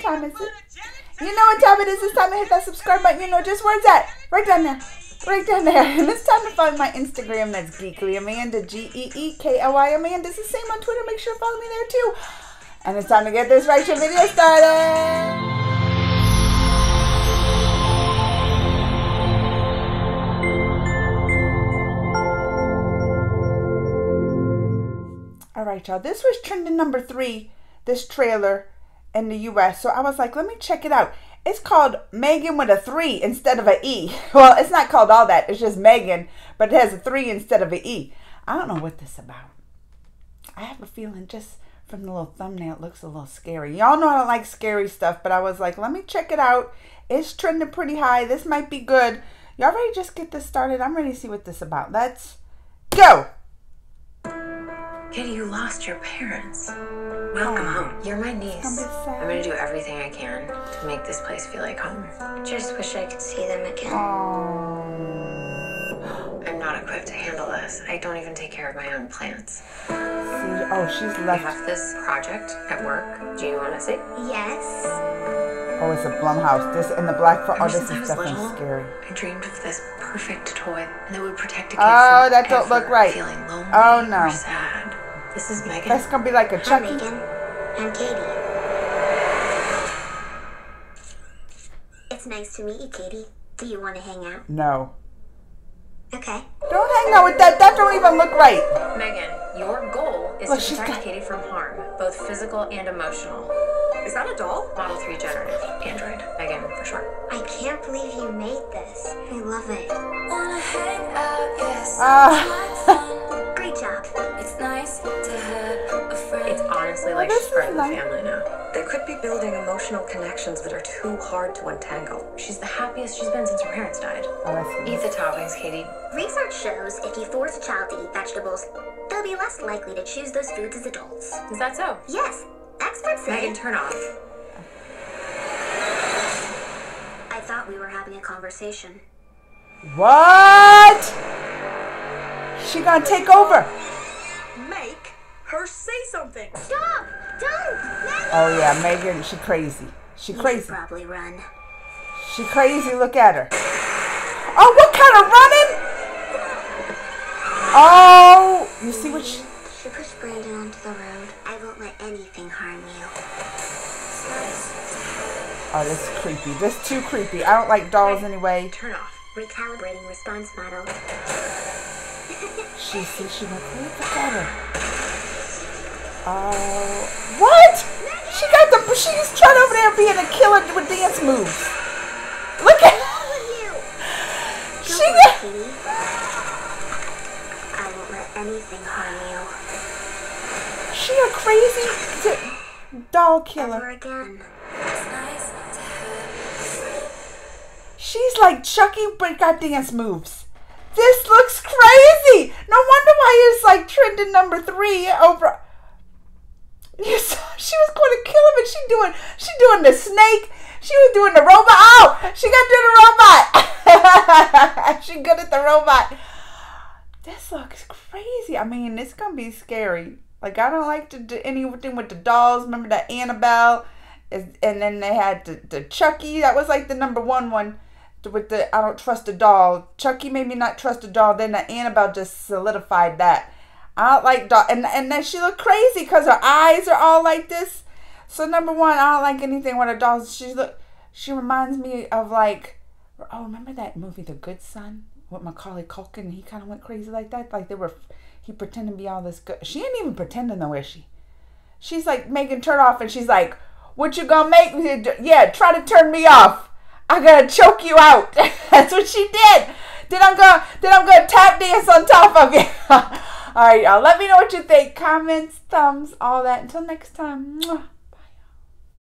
time is it? You know what time it is. It's time to hit that subscribe button. You know just where it's at. Right down there. Right down there. And it's time to follow my Instagram. That's Geekly Amanda. G E E K L Y Amanda. It's the same on Twitter. Make sure to follow me there too. And it's time to get this right video started. All right, y'all. This was trending number three, this trailer in the US. So I was like, let me check it out. It's called Megan with a three instead of an E. Well, it's not called all that. It's just Megan, but it has a three instead of an E. I don't know what this is about. I have a feeling just from the little thumbnail, it looks a little scary. Y'all know I don't like scary stuff, but I was like, let me check it out. It's trending pretty high. This might be good. Y'all ready just get this started? I'm ready to see what this is about. Let's go. Cady, you lost your parents. Welcome Oh. home. You're my niece. gonna be sad. I'm gonna do everything I can to make this place feel like home. I just wish I could see them again. Oh. I'm not equipped to handle this. I don't even take care of my own plants. See, oh, she's We left. have this project at work. Do you want to see? Yes. Oh, it's a Blumhouse. This and the black for oh, Ever this since I is definitely little, scary. I dreamed of this perfect toy that would protect a kid Oh, from that don't look right. feeling lonely Oh, no. or sad. This is Megan. That's gonna be like a Hi, Megan. I'm Cady. It's nice to meet you, Cady. Do you want to hang out? No. Okay. Don't hang out with that. That don't even look right. Megan, your goal is Look, to protect got- Cady from harm, both physical and emotional. Is that a doll? Model 3 generative. Android. Megan, for short. I can't believe you made this. I love it. Wanna hang out, yes. Ah. Great job. Like this she's part of the nice. family now. They could be building emotional connections that are too hard to untangle. She's the happiest she's been since her parents died. Oh, Eat the toppings, Cady. Research shows if you force a child to eat vegetables, they'll be less likely to choose those foods as adults. Is that so? Yes, experts say. Megan, turn off. I thought we were having a conversation. What? She gonna take over. Make her say something. Stop! Don't! Oh yeah, Megan. She crazy. She You should crazy. probably run. She crazy. Look at her. Oh, what kind of running? Oh, you see what she? She pushed Brandon onto the road. I won't let anything harm you. Oh, this is creepy. This is too creepy. I don't like dolls anyway. Turn off. Recalibrating response model. She see she went crazy. Look at her. Oh, what? She got the. She's trying over there being a killer with dance moves. Look at. All of you! She got. I won't let anything harm you. She a crazy d- doll killer. Again. It's nice to have She's like Chucky, but got dance moves. This looks crazy. No wonder why it's like trending number three over. You saw, she was going to kill him, and she doing she doing the snake. She was doing the robot. Oh, she got to do the robot. she good at the robot. This looks crazy. I mean, it's gonna be scary. Like I don't like to do anything with the dolls. Remember that Annabelle, and then they had the, the Chucky. That was like the number one one with the I don't trust a doll. Chucky made me not trust a doll. Then the Annabelle just solidified that. I don't like doll, and and then she looked crazy because her eyes are all like this. So number one, I don't like anything with a doll. She look, she reminds me of like, oh, remember that movie, The Good Son, with Macaulay Culkin? He kind of went crazy like that. Like they were, he pretended to be all this good. She ain't even pretending though, is she? She's like Megan turn off, and she's like, "What you gonna make me? do? Yeah, try to turn me off. I gotta choke you out." That's what she did. Then I'm gonna, then I'm gonna tap dance on top of you. all right, y'all. Let me know what you think. Comments, thumbs, all that. Until next time.